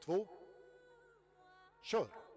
två, kör!